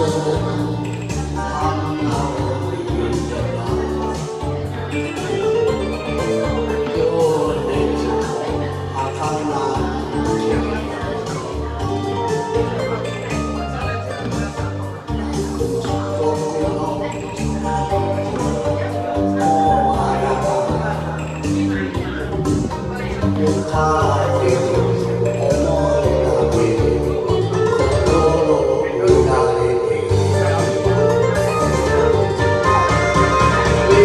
Lord.